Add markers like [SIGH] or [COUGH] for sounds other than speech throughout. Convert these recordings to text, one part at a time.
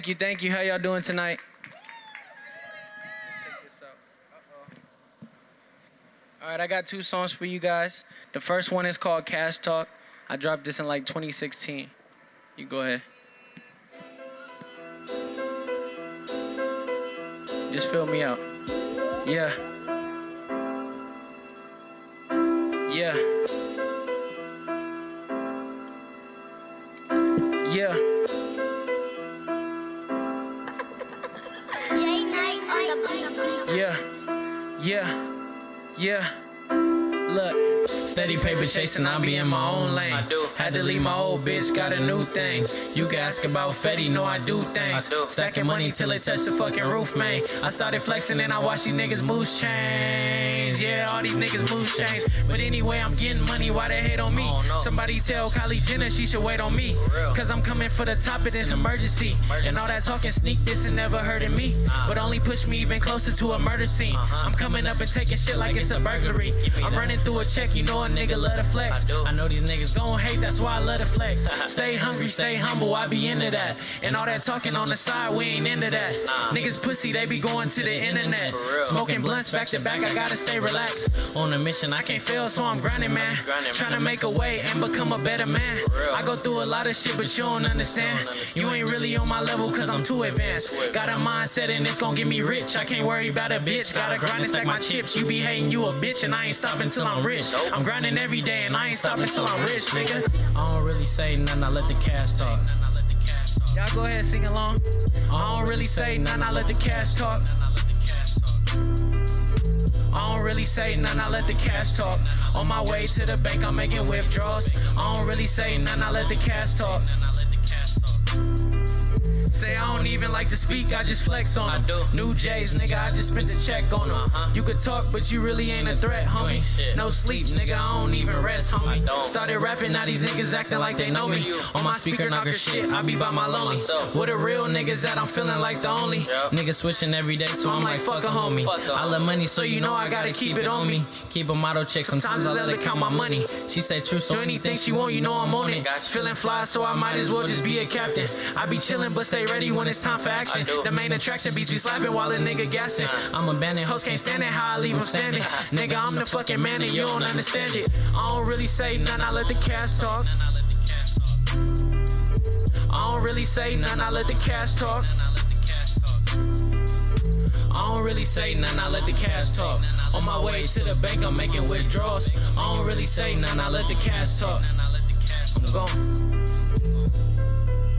Thank you, thank you. How y'all doing tonight? All right, I got two songs for you guys. The first one is called Cash Talk. I dropped this in like 2016. You go ahead. Just fill me out. Yeah. Yeah. Yeah. Yeah, yeah, yeah. Look, steady paper chasing, I be in my own lane. I do. Had to leave my old bitch, got a new thing. You can ask about Fetty, know I do things. I do. Stacking money till it touch the fucking roof, man. I started flexing and I watched these niggas moves change. Yeah, all these niggas moves change. But anyway, I'm getting money, why they hate on me? Oh, no. Somebody tell Kylie Jenner she should wait on me. Cause I'm coming for the top of this emergency. Emergency. And all that talking sneak this and never hurting me. Nah. But only push me even closer to a murder scene. Uh-huh. I'm coming up and taking shit like it's a burglary. I'm that. Running through a check, you know a nigga love to flex. I do. I know these niggas gon' hate, that's why I love to flex. [LAUGHS] stay hungry, stay humble, I be into that. And all that talking on the side, we ain't into that. Nah. Niggas pussy, they be going to the internet. Smoking blunts back to back, I gotta stay relaxed. On a mission, I can't fail, so I'm grinding, man. Grinding, Trying to make a way and become a better man. I go through a lot of shit, but you don't understand. You ain't really on my level, cause I'm too advanced. Got a mindset and it's gon' get me rich. I can't worry about a bitch. Gotta grind and stack my chips. You be hating, you a bitch, and I ain't stopping till I'm rich. I'm grinding every day and I ain't stopping till I'm rich, nigga. I don't really say nothing, I let the cash talk. Y'all go ahead, sing along. I don't really say nothing, I let the cash talk. I don't really say nothing, I let the cash talk. On my way to the bank, I'm making withdrawals. I don't really say nothing, I let the cash talk. Say I don't even like to speak, I just flex on I 'em. do. New J's, nigga, I just spent the check on them. Uh-huh. You could talk, but you really ain't a threat, homie. No sleep, nigga, I don't even rest, homie. I. Started rapping, now these niggas acting like they know me. On my speaker, knocker shit, I be by my lonely. Where the real niggas at, I'm feeling like the only. Niggas switching every day, so I'm like, fuck a homie. Fuck I love money, so you know I gotta keep it on me. Keep a model check, sometimes I let her count my money. She say true, so anything she want, you know I'm on it. Feeling fly, so I might as well just be a captain. I be chillin', but stay ready when it's time for action. The main attraction beats be slapping while a nigga gassing. I'm a bandit, hoes can't stand it, how I leave them standing. Nigga, I'm the fucking man and you don't understand it. I don't really say nothing, I let the cash talk. I don't really say nothing, I let the cash talk. I don't really say nothing, I let the cash talk. On my way to the bank, I'm making withdrawals. I don't really say nothing, I let the cash talk. I'm gone.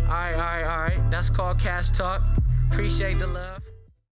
Alright, alright, alright. That's called cash talk. Appreciate the love.